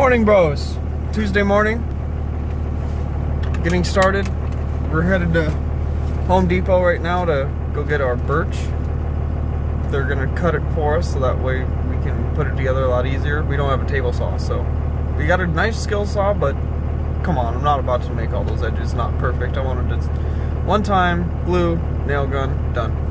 morning, bros. Tuesday morning. Getting started. We're headed to Home Depot right now to go get our birch. They're gonna cut it for us so that way we can put it together a lot easier. We don't have a table saw, so we got a nice skill saw, but come on, I'm not about to make all those edges not perfect. I wanted to one time, glue, nail gun, done.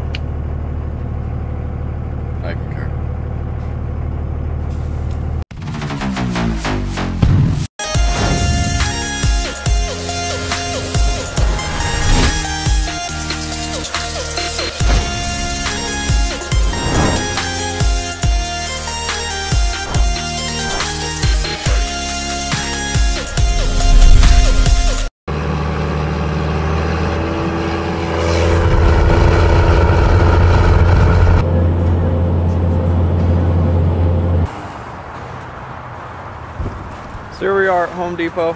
So here we are at Home Depot,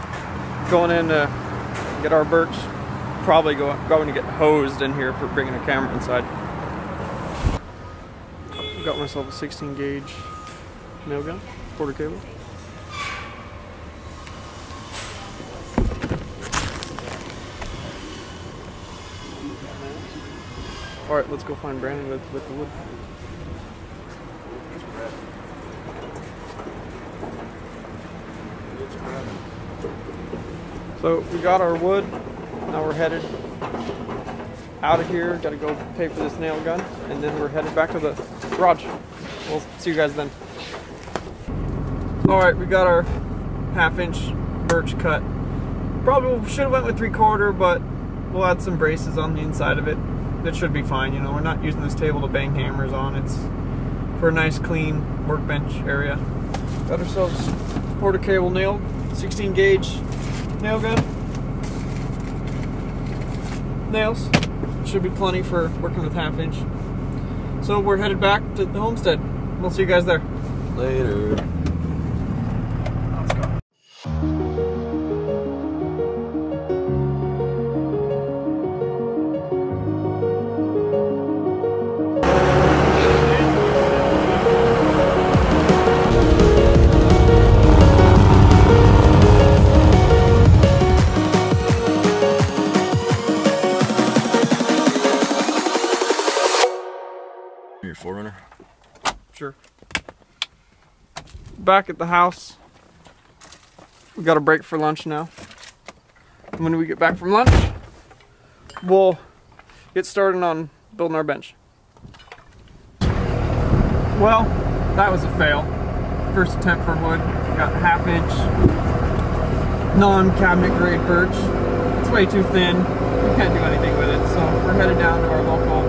going in to get our birch. Probably go, going to get hosed in here for bringing a camera inside. Got myself a 16 gauge nail gun, Porter-Cable. All right, let's go find Brandon with, with the wood. So we got our wood. Now we're headed out of here. Got to go pay for this nail gun, and then we're headed back to the garage. We'll see you guys then. All right, we got our half-inch birch cut. Probably should have went with three quarter, but we'll add some braces on the inside of it. That should be fine. You know, we're not using this table to bang hammers on. It's for a nice, clean workbench area. Got ourselves Porter-Cable nail, 16 gauge nail gun. Nails. Should be plenty for working with half inch. So we're headed back to the homestead. We'll see you guys there. Later. Back at the house. We got a break for lunch now. And when we get back from lunch, we'll get started on building our bench. Well, that was a fail. First attempt for wood. Got half inch non-cabinet grade birch. It's way too thin. We can't do anything with it. So we're headed down to our local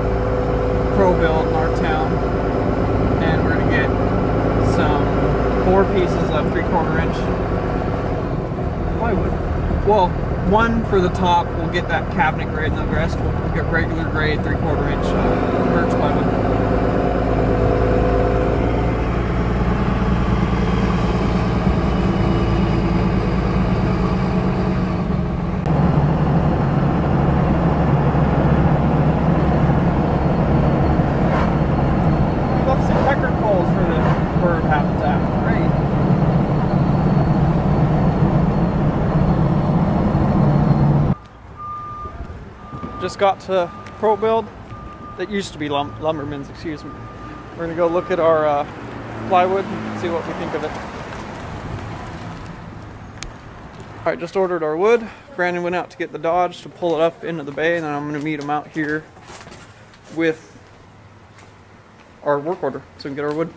ProBuild in our town and we're gonna get some four pieces of three quarter inch plywood. Well, one for the top, we'll get that cabinet grade, and the rest we'll get regular grade three quarter inch uh, birch plywood. Just got to ProBuild. That used to be Lum- Lumberman's, excuse me. We're gonna go look at our uh, plywood and see what we think of it. All right, just ordered our wood. Brandon went out to get the Dodge to pull it up into the bay, and then I'm gonna meet him out here with our work order so we can get our wood.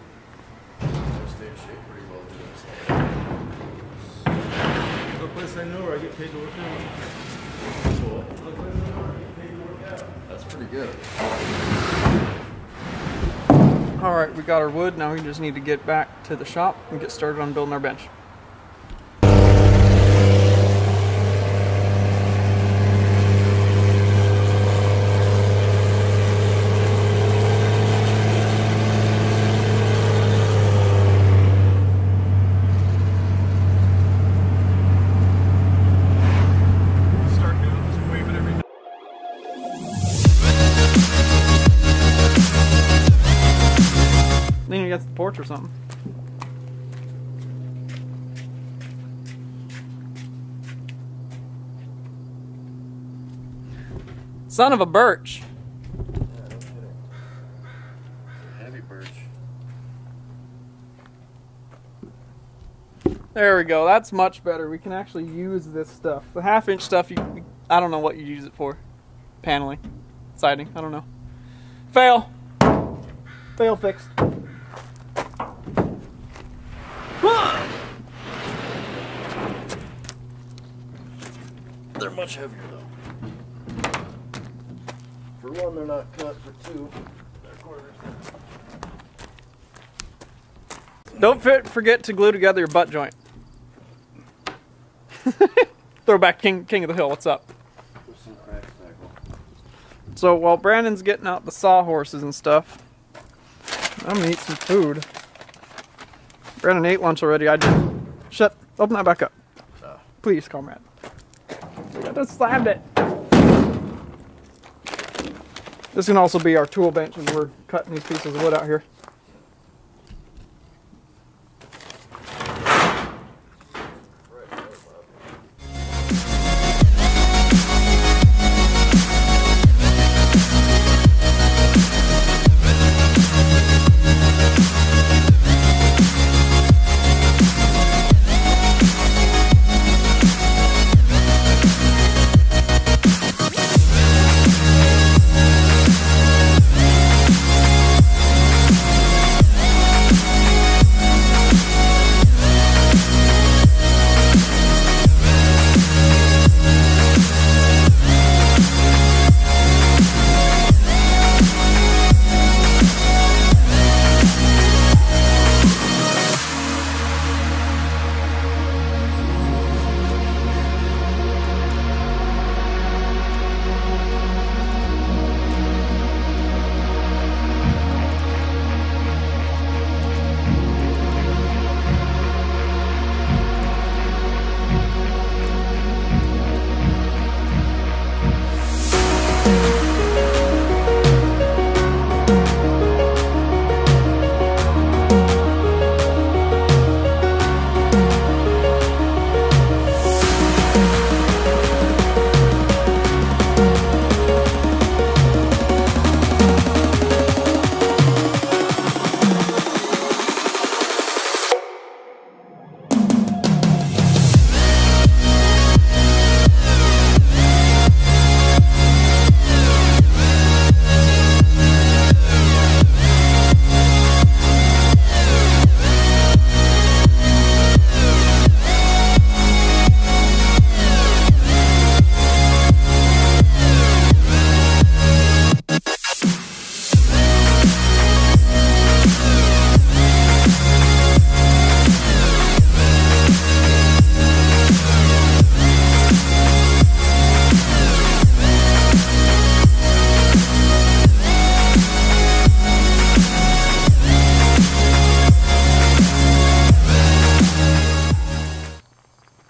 I know where I get paid to work. That's pretty good. All right, we got our wood. Now we just need to get back to the shop and get started on building our bench. against the porch or something. Son of a birch. There we go. That's much better. We can actually use this stuff. The half inch stuff, you, I don't know what you use it for. Paneling, siding, I don't know. Fail. Fail fixed. Much heavier though. For one, they're not cut. For two, they're quarters. Don't fit, forget to glue together your butt joint. Throwback King King of the Hill. What's up? With some cracks tackle. So while Brandon's getting out the sawhorses and stuff, I'm gonna eat some food. Brandon ate lunch already. I did. Shut. Open that back up, Ah. please, comrade. Just slammed it. This can also be our tool bench as we're cutting these pieces of wood out here.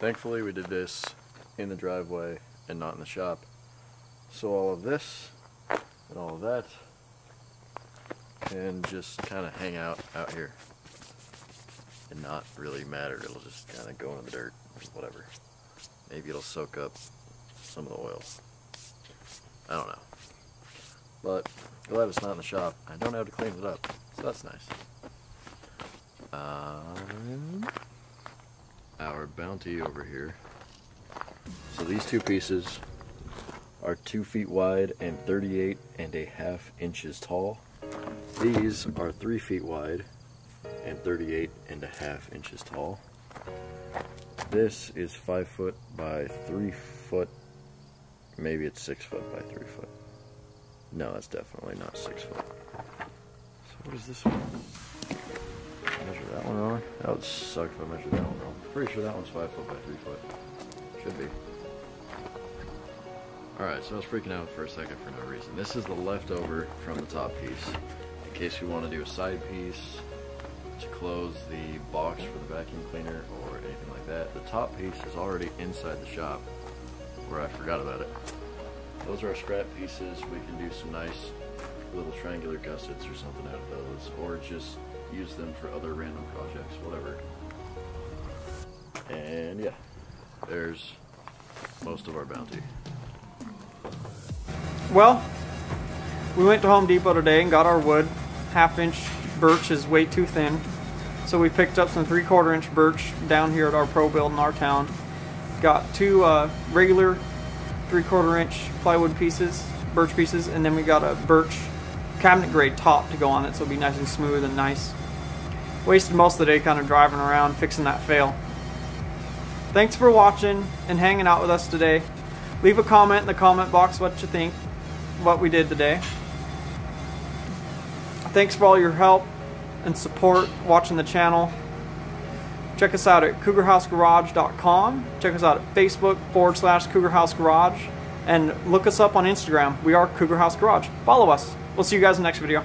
Thankfully, we did this in the driveway and not in the shop. So all of this and all of that can just kind of hang out out here and not really matter. It'll just kind of go in the dirt or whatever. Maybe it'll soak up some of the oil. I don't know. But glad it's not in the shop. I don't have to clean it up, so that's nice. Um, our bounty over here. So these two pieces are two feet wide and 38 and a half inches tall. These are three feet wide and 38 and a half inches tall. This is five foot by three foot. Maybe it's six foot by three foot. No, that's definitely not six foot. So what is this one? Would suck if I measured that one wrong. Pretty sure that one's five foot by three foot. Should be. Alright, so I was freaking out for a second for no reason. This is the leftover from the top piece. In case we want to do a side piece to close the box for the vacuum cleaner or anything like that. The top piece is already inside the shop where I forgot about it. Those are our scrap pieces. We can do some nice little triangular gussets or something out of those, or just use them for other random projects, whatever. And yeah, there's most of our bounty. well, we went to Home Depot today and got our wood. Half inch birch is way too thin. So we picked up some three quarter inch birch down here at our ProBuild in our town. Got two uh, regular three quarter inch plywood pieces, birch pieces, and then we got a birch cabinet grade top to go on it so it'll be nice and smooth and nice. Wasted most of the day kind of driving around fixing that fail. Thanks for watching and hanging out with us today. Leave a comment in the comment box what you think, what we did today. Thanks for all your help and support watching the channel. Check us out at cougarhousegarage.com. Check us out at Facebook forward slash Cougar House Garage. And look us up on Instagram. We are Cougar House Garage. Follow us. We'll see you guys in the next video.